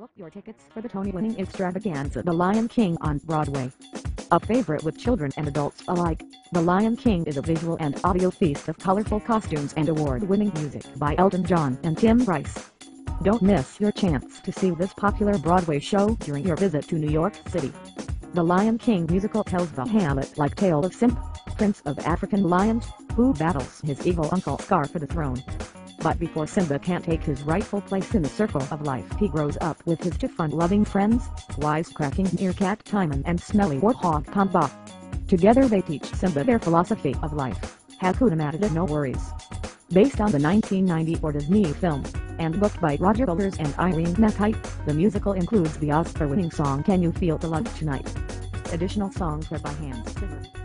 Book your tickets for the Tony-winning extravaganza The Lion King on Broadway. A favorite with children and adults alike, The Lion King is a visual and audio feast of colorful costumes and award-winning music by Elton John and Tim Rice. Don't miss your chance to see this popular Broadway show during your visit to New York City. The Lion King musical tells the Hamlet-like tale of Simba, Prince of African Lions, who battles his evil uncle Scar for the throne. But before Simba can take his rightful place in the circle of life he grows up with his two fun-loving friends, wisecracking meerkat Timon and smelly warthog Pumbaa. Together they teach Simba their philosophy of life, Hakuna Matata no worries. Based on the 1994 Disney film, and booked by Roger Allers and Irene Mecchi, the musical includes the Oscar-winning song Can You Feel the Love Tonight. Additional songs were by Hans Zimmer.